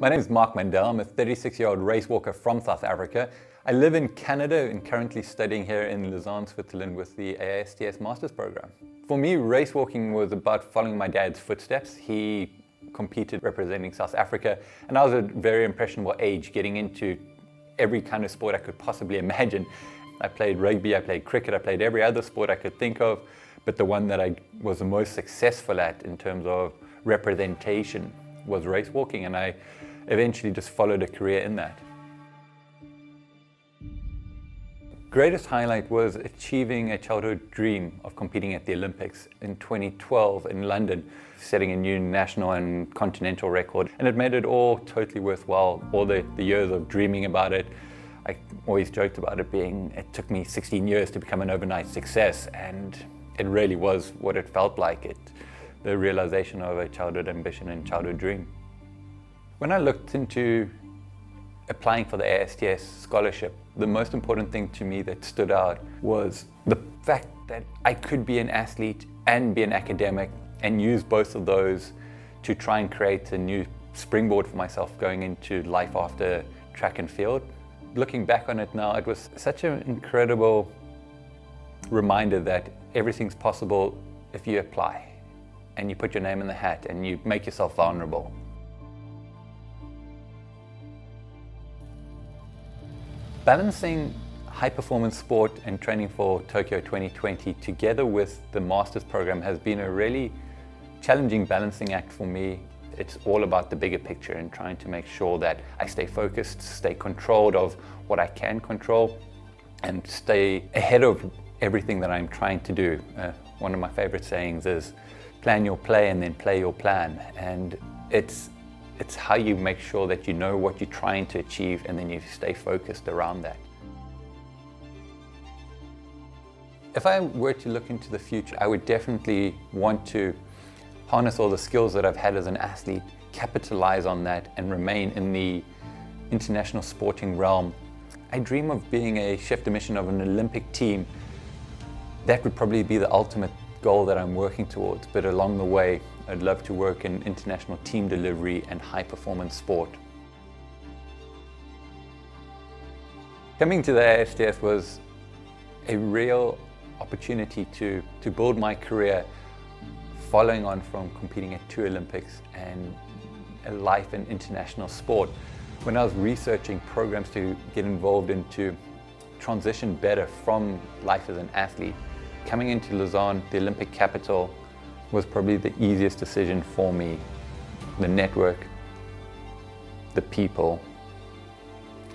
My name is Marc Mundell. I'm a 36 year old race walker from South Africa. I live in Canada and currently studying here in Lausanne, Switzerland with the AISTS Masters Program. For me, race walking was about following my dad's footsteps. He competed representing South Africa, and I was a very impressionable age getting into every kind of sport I could possibly imagine. I played rugby, I played cricket, I played every other sport I could think of, but the one that I was the most successful at in terms of representation was race walking, and I eventually just followed a career in that. Greatest highlight was achieving a childhood dream of competing at the Olympics in 2012 in London, setting a new national and continental record. And it made it all totally worthwhile, all the, the years of dreaming about it. I always joked about it being, it took me 16 years to become an overnight success, and it really was what it felt like, it, the realization of a childhood ambition and childhood dream. When I looked into applying for the ASTS scholarship, the most important thing to me that stood out was the fact that I could be an athlete and be an academic and use both of those to try and create a new springboard for myself going into life after track and field. Looking back on it now, it was such an incredible reminder that everything's possible if you apply and you put your name in the hat and you make yourself vulnerable. Balancing high performance sport and training for Tokyo 2020 together with the master's program has been a really challenging balancing act for me. It's all about the bigger picture and trying to make sure that I stay focused, stay controlled of what I can control, and stay ahead of everything that I'm trying to do. Uh, one of my favorite sayings is plan your play and then play your plan. And it's it's how you make sure that you know what you're trying to achieve and then you stay focused around that. If I were to look into the future, I would definitely want to harness all the skills that I've had as an athlete, capitalize on that, and remain in the international sporting realm. I dream of being a chef de mission of an Olympic team. That would probably be the ultimate goal that I'm working towards, but along the way, I'd love to work in international team delivery and high performance sport. Coming to the AISTS was a real opportunity to, to build my career following on from competing at two Olympics and a life in international sport. When I was researching programs to get involved in to transition better from life as an athlete, coming into Lausanne, the Olympic capital, was probably the easiest decision for me. The network, the people,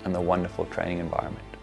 and the wonderful training environment.